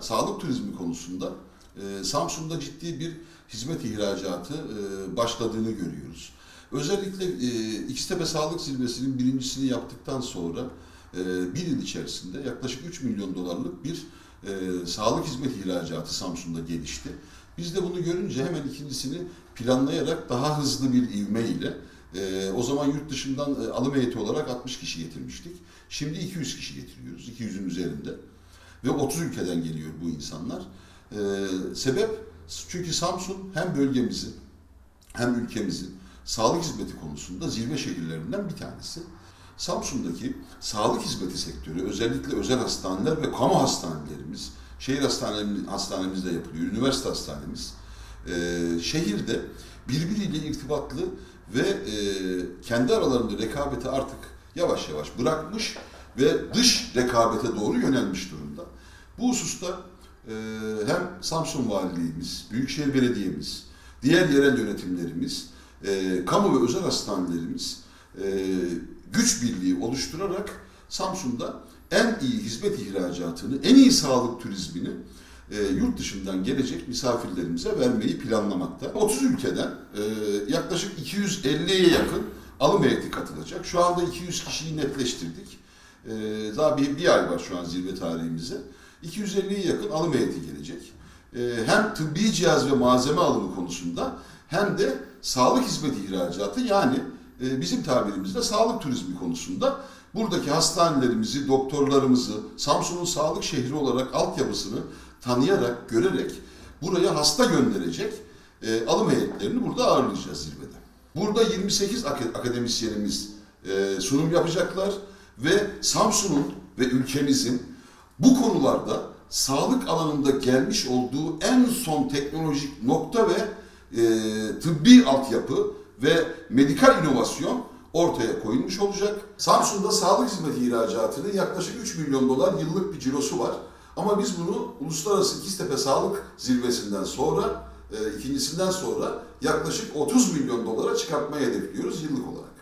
Sağlık turizmi konusunda e, Samsun'da ciddi bir hizmet ihracatı e, başladığını görüyoruz. Özellikle e, İkiztepe Sağlık Zirvesi'nin birincisini yaptıktan sonra e, bir yıl içerisinde yaklaşık 3 milyon dolarlık bir e, sağlık hizmet ihracatı Samsun'da gelişti. Biz de bunu görünce hemen ikincisini planlayarak daha hızlı bir ivme ile e, o zaman yurt dışından e, alım heyeti olarak 60 kişi getirmiştik. Şimdi 200 kişi getiriyoruz, 200'ün üzerinde. Ve 30 ülkeden geliyor bu insanlar. Ee, sebep çünkü Samsun hem bölgemizin hem ülkemizin sağlık hizmeti konusunda zirve şehirlerinden bir tanesi. Şehir'deki sağlık hizmeti sektörü özellikle özel hastaneler ve kamu hastanelerimiz, şehir hastanemiz, hastanemizde yapılıyor, üniversite hastanemiz, e, şehirde birbiriyle irtibatlı ve e, kendi aralarında rekabeti artık yavaş yavaş bırakmış ve dış rekabete doğru yönelmiş durumda. Bu hususta e, hem Samsun Valiliğimiz, Büyükşehir Belediye'miz, diğer yerel yönetimlerimiz, e, kamu ve özel hastanelerimiz e, güç birliği oluşturarak Samsun'da en iyi hizmet ihracatını, en iyi sağlık turizmini e, yurt dışından gelecek misafirlerimize vermeyi planlamakta. 30 ülkeden e, yaklaşık 250'ye yakın alım heyeti katılacak. Şu anda 200 kişiyi netleştirdik. E, daha bir, bir ay var şu an zirve tarihimize. 250'ye yakın alım heyeti gelecek. E, hem tıbbi cihaz ve malzeme alımı konusunda hem de sağlık hizmeti ihracatı yani e, bizim tabirimizde sağlık turizmi konusunda buradaki hastanelerimizi, doktorlarımızı, Samsun'un sağlık şehri olarak altyapısını tanıyarak, görerek buraya hasta gönderecek e, alım heyetlerini burada ağırlayacağız zirvede. Burada 28 ak- akademisyenimiz e, sunum yapacaklar ve Samsun'un ve ülkemizin bu konularda sağlık alanında gelmiş olduğu en son teknolojik nokta ve e, tıbbi altyapı ve medikal inovasyon ortaya koyulmuş olacak. Samsun'da sağlık hizmeti ihracatının yaklaşık 3 milyon dolar yıllık bir cirosu var. Ama biz bunu Uluslararası İkiztepe Sağlık Zirvesi'nden sonra, e, ikincisinden sonra yaklaşık 30 milyon dolara çıkartmayı hedefliyoruz yıllık olarak.